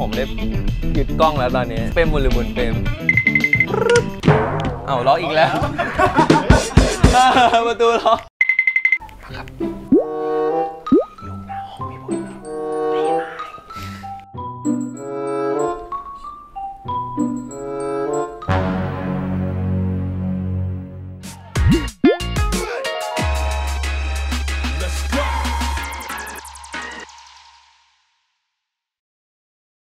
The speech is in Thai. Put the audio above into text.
ผมได้หยุดกล้องแล้วตอนนี้ เป็นบุญหรือบุญเป็นเอาล้ออีกแล้ว ประตูล้อบ